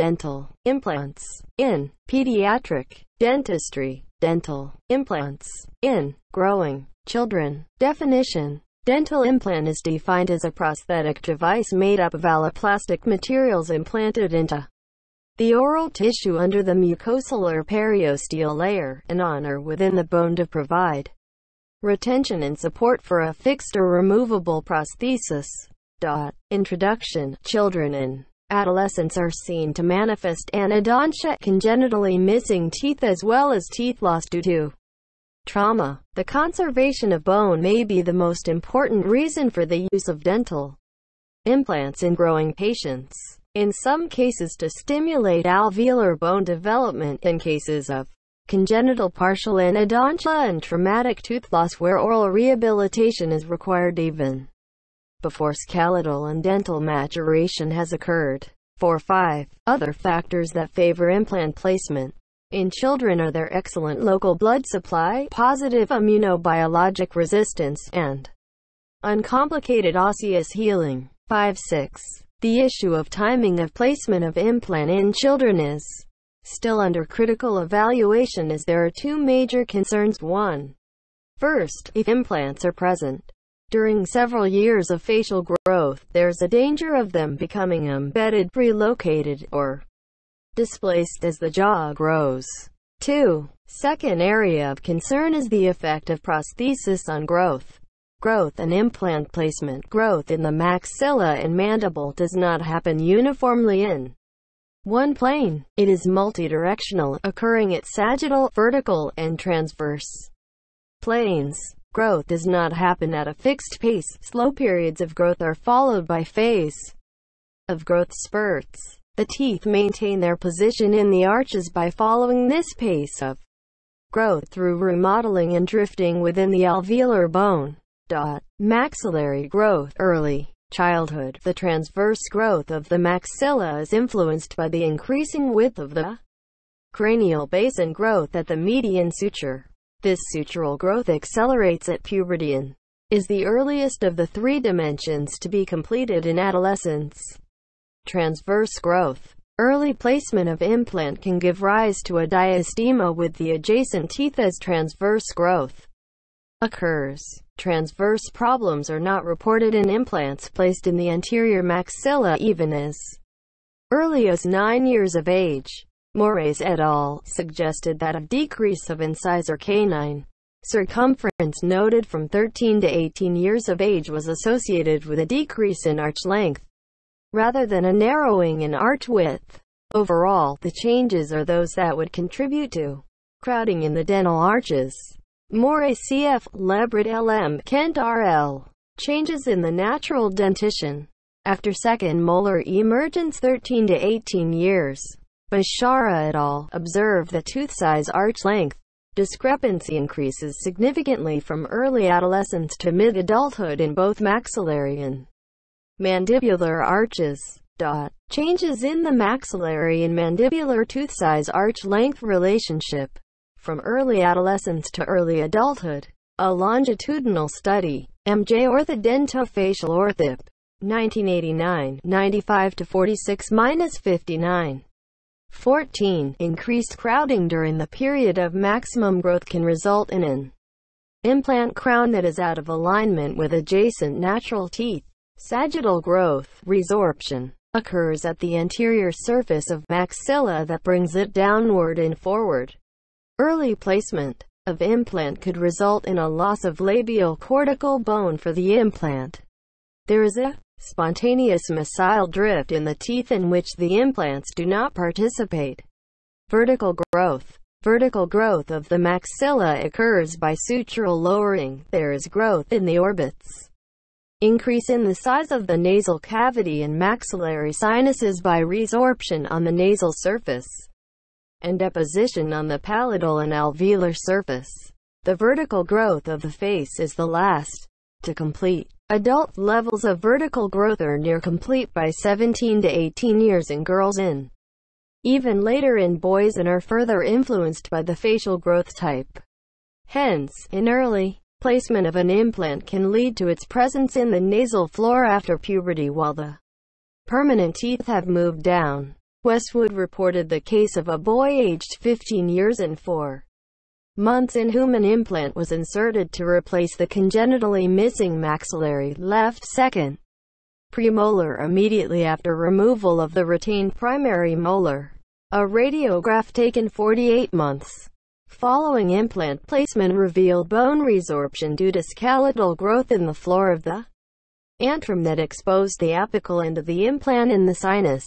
dental implants in pediatric dentistry, dental implants in growing children. Definition Dental implant is defined as a prosthetic device made up of alloplastic materials implanted into the oral tissue under the mucosal or periosteal layer, and on or within the bone to provide retention and support for a fixed or removable prosthesis. Dot. Introduction Children and adolescents are seen to manifest anodontia, congenitally missing teeth as well as teeth loss due to trauma. The conservation of bone may be the most important reason for the use of dental implants in growing patients. In some cases to stimulate alveolar bone development in cases of congenital partial anodontia and traumatic tooth loss where oral rehabilitation is required even before skeletal and dental maturation has occurred. 4. 5. Other factors that favor implant placement in children are their excellent local blood supply, positive immunobiologic resistance, and uncomplicated osseous healing. 5. 6. The issue of timing of placement of implant in children is still under critical evaluation as there are two major concerns. 1. First, if implants are present during several years of facial growth, there's a danger of them becoming embedded, relocated, or displaced as the jaw grows. 2. Second area of concern is the effect of prosthesis on growth. Growth and implant placement. Growth in the maxilla and mandible does not happen uniformly in one plane. It is multidirectional, occurring at sagittal, vertical, and transverse planes. Growth does not happen at a fixed pace. Slow periods of growth are followed by phase of growth spurts. The teeth maintain their position in the arches by following this pace of growth through remodeling and drifting within the alveolar bone. Dot. Maxillary growth. Early childhood. The transverse growth of the maxilla is influenced by the increasing width of the cranial basin growth at the median suture. This sutural growth accelerates at puberty and is the earliest of the three dimensions to be completed in adolescence. Transverse growth. Early placement of implant can give rise to a diastema with the adjacent teeth as transverse growth occurs. Transverse problems are not reported in implants placed in the anterior maxilla even as early as 9 years of age. Moraes et al. suggested that a decrease of incisor canine circumference noted from 13 to 18 years of age was associated with a decrease in arch length, rather than a narrowing in arch width. Overall, the changes are those that would contribute to crowding in the dental arches. Moraes CF, Lebret LM, Kent RL. Changes in the natural dentition. After second molar emergence 13 to 18 years. Bishara et al. observed that tooth size arch length discrepancy increases significantly from early adolescence to mid-adulthood in both maxillary and mandibular arches. Dot. Changes in the maxillary and mandibular tooth size arch length relationship from early adolescence to early adulthood. A longitudinal study. MJ Orthodontofacial Orthop. 1989, 95 to 46 minus 59. 14. Increased crowding during the period of maximum growth can result in an implant crown that is out of alignment with adjacent natural teeth. Sagittal growth, resorption, occurs at the anterior surface of maxilla that brings it downward and forward. Early placement of implant could result in a loss of labial cortical bone for the implant. There is a spontaneous mesial drift in the teeth in which the implants do not participate. Vertical growth. Vertical growth of the maxilla occurs by sutural lowering. There is growth in the orbits. Increase in the size of the nasal cavity and maxillary sinuses by resorption on the nasal surface and deposition on the palatal and alveolar surface. The vertical growth of the face is the last to complete. Adult levels of vertical growth are near complete by 17 to 18 years in girls and even later in boys and are further influenced by the facial growth type. Hence, in early placement of an implant can lead to its presence in the nasal floor after puberty while the permanent teeth have moved down. Westwood reported the case of a boy aged 15 years and 4 months in whom an implant was inserted to replace the congenitally missing maxillary left second premolar immediately after removal of the retained primary molar. A radiograph taken 48 months following implant placement revealed bone resorption due to skeletal growth in the floor of the antrum that exposed the apical end of the implant in the sinus.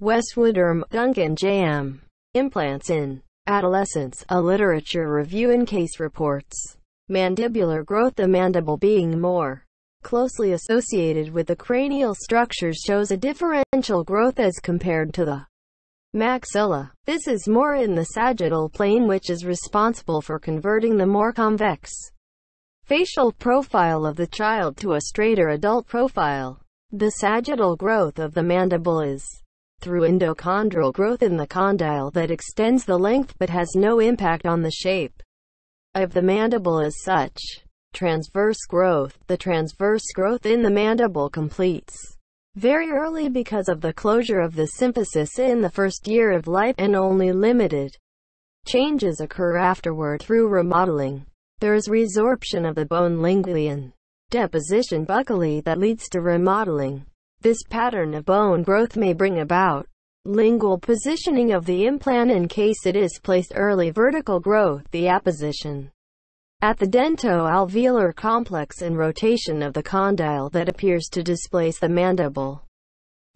Westwood Erm, Duncan J.M. Implants in Adolescence, a literature review in case reports. Mandibular growth The mandible being more closely associated with the cranial structures shows a differential growth as compared to the maxilla. This is more in the sagittal plane which is responsible for converting the more convex facial profile of the child to a straighter adult profile. The sagittal growth of the mandible is through endochondral growth in the condyle that extends the length but has no impact on the shape of the mandible as such. Transverse growth The transverse growth in the mandible completes very early because of the closure of the symphysis in the first year of life and only limited changes occur afterward through remodeling. There is resorption of the bone lingually deposition buccally that leads to remodeling. This pattern of bone growth may bring about lingual positioning of the implant in case it is placed early vertical growth, the apposition at the dento-alveolar complex and rotation of the condyle that appears to displace the mandible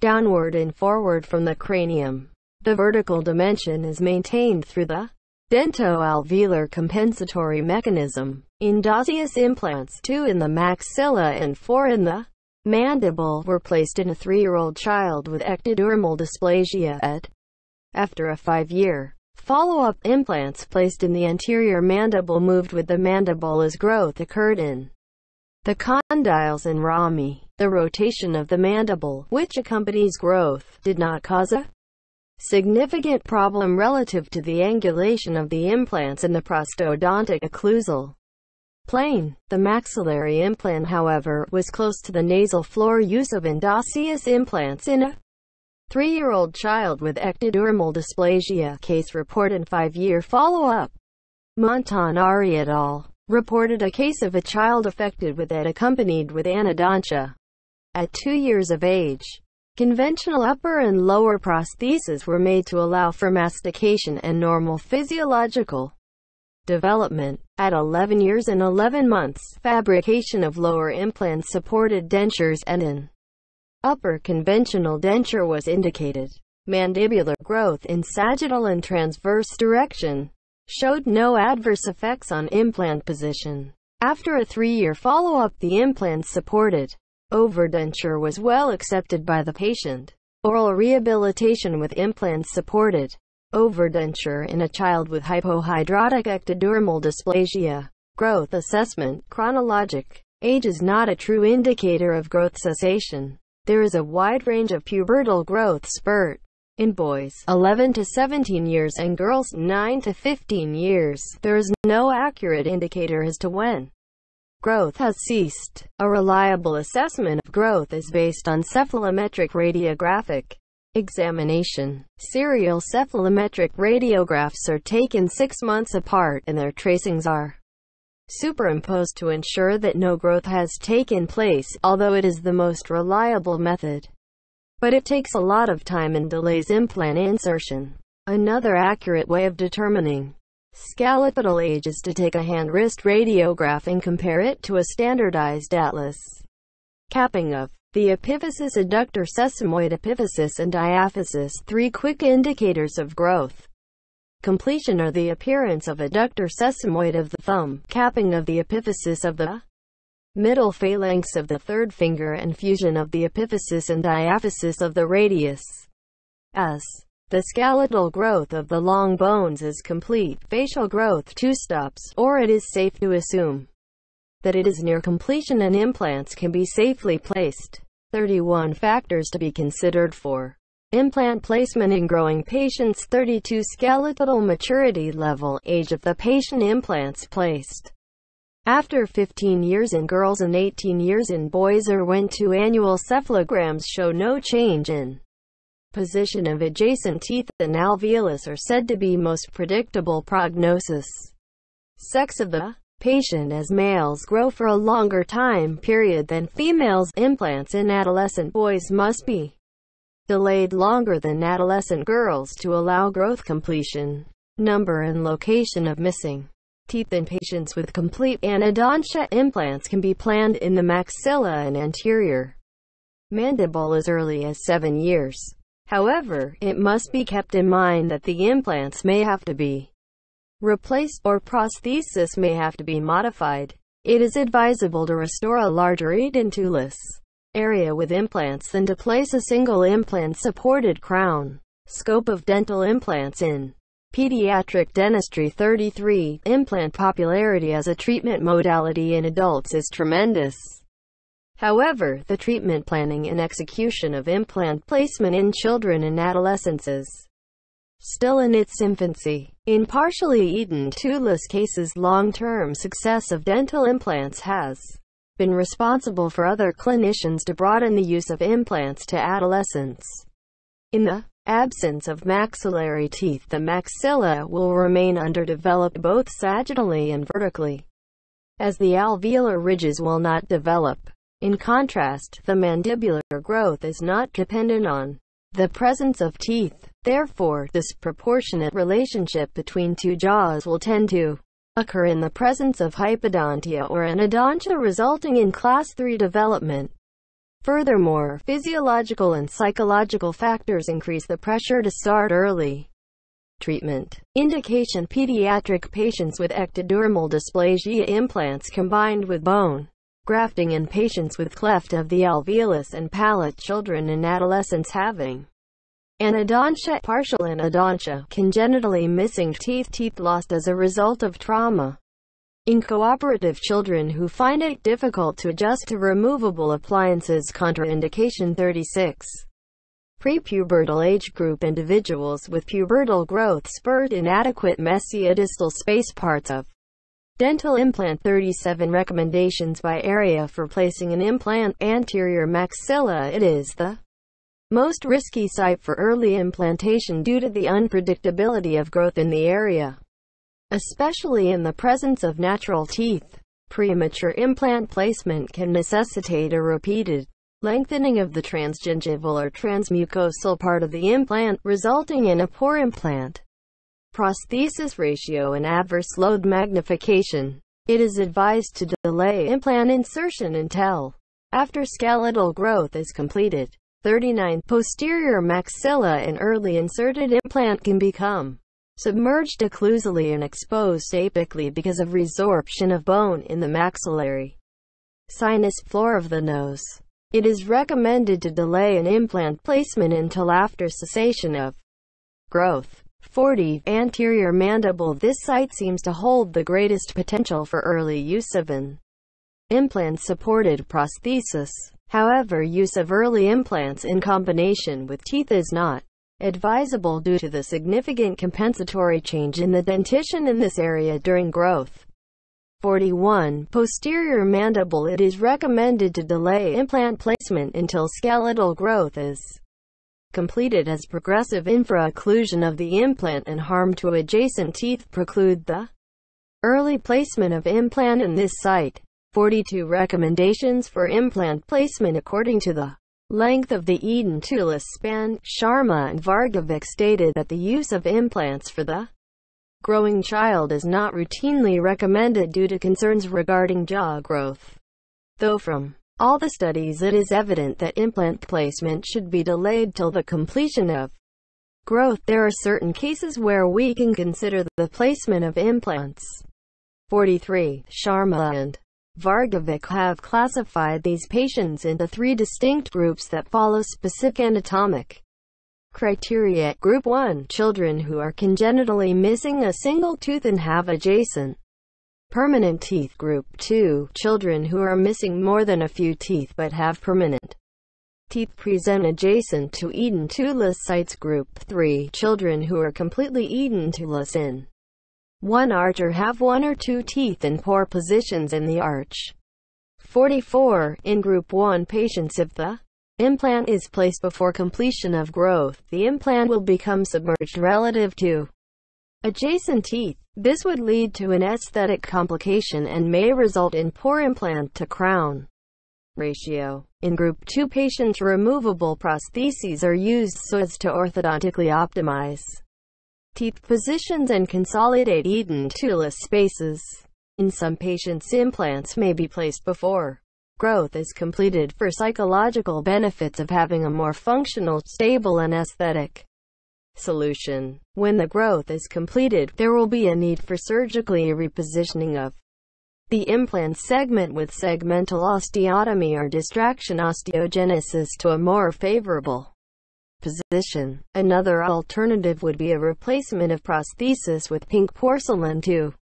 downward and forward from the cranium. The vertical dimension is maintained through the dento-alveolar compensatory mechanism. In dosseous implants, two in the maxilla and four in the mandible were placed in a three-year-old child with ectodermal dysplasia at after a five-year follow-up implants placed in the anterior mandible moved with the mandible as growth occurred in the condyles and rami. The rotation of the mandible, which accompanies growth, did not cause a significant problem relative to the angulation of the implants in the prosthodontic occlusal plane. The maxillary implant, however, was close to the nasal floor use of endosseous implants in a three-year-old child with ectodermal dysplasia case report and five-year follow-up. Montanari et al. reported a case of a child affected with it accompanied with anodontia. At two years of age, conventional upper and lower prostheses were made to allow for mastication and normal physiological development. At 11 years and 11 months, fabrication of lower implants supported dentures and an upper conventional denture was indicated. Mandibular growth in sagittal and transverse direction showed no adverse effects on implant position. After a three-year follow-up the implant supported overdenture was well accepted by the patient. Oral rehabilitation with implants supported overdenture in a child with hypohidrotic ectodermal dysplasia. Growth assessment, chronologic. Age is not a true indicator of growth cessation. There is a wide range of pubertal growth spurt. In boys, 11 to 17 years and girls, 9 to 15 years, there is no accurate indicator as to when growth has ceased. A reliable assessment of growth is based on cephalometric radiographic examination. Serial cephalometric radiographs are taken six months apart and their tracings are superimposed to ensure that no growth has taken place, although it is the most reliable method. But it takes a lot of time and delays implant insertion. Another accurate way of determining skeletal age is to take a hand-wrist radiograph and compare it to a standardized atlas. Capping of the epiphysis adductor sesamoid epiphysis and diaphysis, three quick indicators of growth. Completion are the appearance of adductor sesamoid of the thumb, capping of the epiphysis of the middle phalanx of the third finger and fusion of the epiphysis and diaphysis of the radius. S. the skeletal growth of the long bones is complete, facial growth two stops, or it is safe to assume that it is near completion and implants can be safely placed. 31 factors to be considered for implant placement in growing patients 32 skeletal maturity level age of the patient implants placed after 15 years in girls and 18 years in boys or when two annual cephalograms show no change in position of adjacent teeth and alveolus are said to be most predictable prognosis. Sex of the patient as males grow for a longer time period than females. Implants in adolescent boys must be delayed longer than adolescent girls to allow growth completion. Number and location of missing teeth in patients with complete anodontia implants can be planned in the maxilla and anterior mandible as early as 7 years. However, it must be kept in mind that the implants may have to be replaced or prosthesis may have to be modified. It is advisable to restore a larger edentulous area with implants than to place a single implant-supported crown. Scope of dental implants in pediatric dentistry 33. Implant popularity as a treatment modality in adults is tremendous. However, the treatment planning and execution of implant placement in children and adolescents still in its infancy. In partially edentulous cases long-term success of dental implants has been responsible for other clinicians to broaden the use of implants to adolescents. In the absence of maxillary teeth the maxilla will remain underdeveloped both sagittally and vertically, as the alveolar ridges will not develop. In contrast, the mandibular growth is not dependent on the presence of teeth. Therefore, this proportionate relationship between two jaws will tend to occur in the presence of hypodontia or anodontia resulting in class 3 development. Furthermore, physiological and psychological factors increase the pressure to start early. Treatment Indication Pediatric patients with ectodermal dysplasia implants combined with bone grafting in patients with cleft of the alveolus and palate children and adolescents having anodontia, partial anodontia, congenitally missing teeth, teeth lost as a result of trauma. In cooperative children who find it difficult to adjust to removable appliances contraindication 36. Prepubertal age group individuals with pubertal growth spurt inadequate mesiodistal space parts of Dental implant 37 recommendations by area for placing an implant anterior maxilla. It is the most risky site for early implantation due to the unpredictability of growth in the area, especially in the presence of natural teeth. Premature implant placement can necessitate a repeated lengthening of the transgingival or transmucosal part of the implant, resulting in a poor implant prosthesis ratio and adverse load magnification. It is advised to delay implant insertion until after skeletal growth is completed. 39. Posterior maxilla An early inserted implant can become submerged occlusally and exposed apically because of resorption of bone in the maxillary sinus floor of the nose. It is recommended to delay an implant placement until after cessation of growth. 40. Anterior mandible This site seems to hold the greatest potential for early use of an implant-supported prosthesis. However, use of early implants in combination with teeth is not advisable due to the significant compensatory change in the dentition in this area during growth. 41. Posterior mandible It is recommended to delay implant placement until skeletal growth is completed as progressive infraocclusion of the implant and harm to adjacent teeth preclude the early placement of implant in this site. 42 recommendations for implant placement according to the length of the Eden edentulous span. Sharma and Vargervik stated that the use of implants for the growing child is not routinely recommended due to concerns regarding jaw growth. Though from all the studies it is evident that implant placement should be delayed till the completion of growth. There are certain cases where we can consider the placement of implants. 43. Sharma and Vargervik have classified these patients into three distinct groups that follow specific anatomic criteria. Group 1. Children who are congenitally missing a single tooth and have adjacent Permanent teeth group 2. Children who are missing more than a few teeth but have permanent teeth present adjacent to eden edentulous sites group 3. Children who are completely eden edentulous in one arch or have one or two teeth in poor positions in the arch. 44. In group 1 patients if the implant is placed before completion of growth, the implant will become submerged relative to adjacent teeth. This would lead to an aesthetic complication and may result in poor implant to crown ratio. In group 2 patients removable prostheses are used so as to orthodontically optimize teeth positions and consolidate edentulous spaces. In some patients implants may be placed before growth is completed for psychological benefits of having a more functional, stable and aesthetic solution. When the growth is completed, there will be a need for surgically repositioning of the implant segment with segmental osteotomy or distraction osteogenesis to a more favorable position. Another alternative would be a replacement of prosthesis with pink porcelain to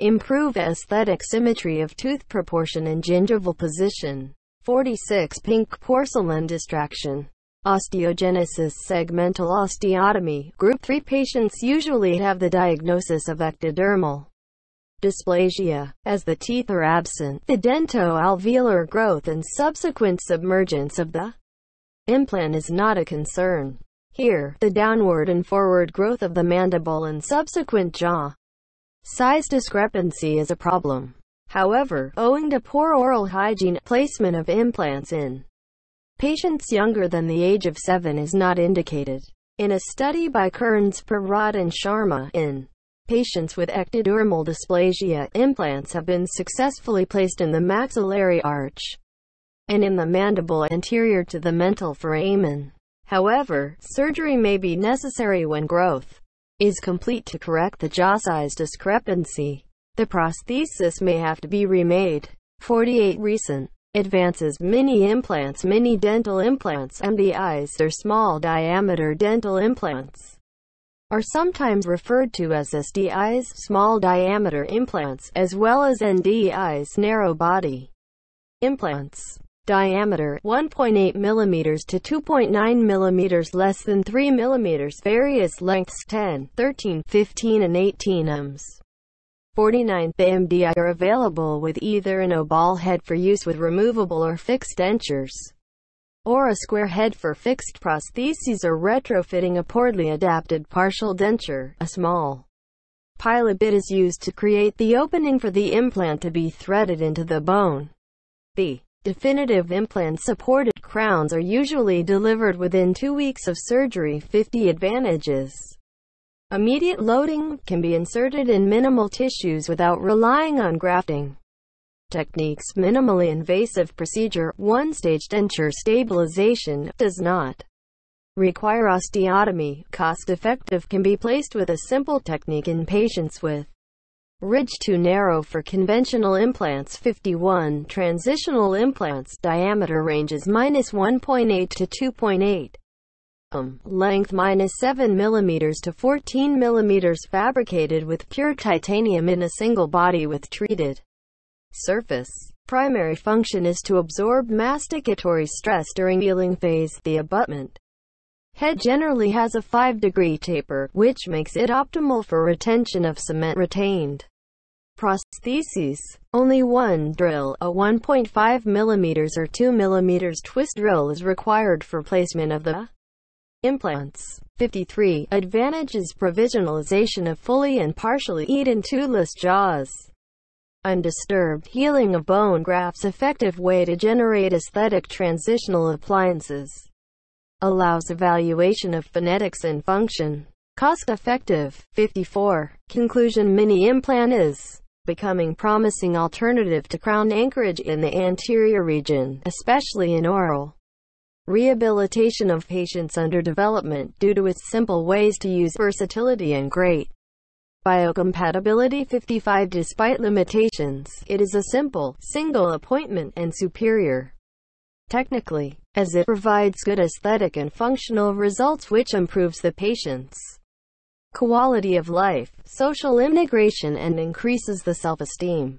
improve aesthetic symmetry of tooth proportion and gingival position. 46. Pink porcelain distraction. Osteogenesis segmental osteotomy. Group 3 patients usually have the diagnosis of ectodermal dysplasia. As the teeth are absent, the dento-alveolar growth and subsequent submergence of the implant is not a concern. Here, the downward and forward growth of the mandible and subsequent jaw size discrepancy is a problem. However, owing to poor oral hygiene, placement of implants in patients younger than the age of 7 is not indicated. In a study by Kearns Perrott and Sharma, in patients with ectodermal dysplasia, implants have been successfully placed in the maxillary arch and in the mandible anterior to the mental foramen. However, surgery may be necessary when growth is complete to correct the jaw size discrepancy. The prosthesis may have to be remade. 48 Recent advances Mini implants Mini dental implants MDIs or small diameter dental implants are sometimes referred to as SDIs, small diameter implants, as well as NDIs, narrow body implants. Diameter 1.8 mm to 2.9 mm less than 3 mm. Various lengths 10, 13, 15 and 18 ms. 49. The MDI are available with either an O-ball head for use with removable or fixed dentures or a square head for fixed prostheses or retrofitting a poorly adapted partial denture. A small pilot bit is used to create the opening for the implant to be threaded into the bone. The definitive implant-supported crowns are usually delivered within two weeks of surgery. 50 advantages. Immediate loading can be inserted in minimal tissues without relying on grafting techniques. Minimally invasive procedure, one-stage denture stabilization, does not require osteotomy. Cost-effective can be placed with a simple technique in patients with ridge too narrow for conventional implants 51 transitional implants diameter ranges minus 1.8 to 2.8 um, length minus 7 mm to 14 mm fabricated with pure titanium in a single body with treated surface. Primary function is to absorb masticatory stress during healing phase. The abutment head generally has a 5 degree taper, which makes it optimal for retention of cement retained prostheses. Only one drill, a 1.5 mm or 2 mm twist drill is required for placement of the implants. 53. Advantages provisionalization of fully and partially edentulous jaws undisturbed healing of bone grafts effective way to generate aesthetic transitional appliances. Allows evaluation of phonetics and function. Cost effective. 54. Conclusion Mini implant is becoming promising alternative to crown anchorage in the anterior region, especially in oral rehabilitation of patients under development due to its simple ways to use versatility and great Biocompatibility. 55 Despite limitations, it is a simple, single appointment and superior technically, as it provides good aesthetic and functional results which improves the patient's quality of life, social integration and increases the self-esteem.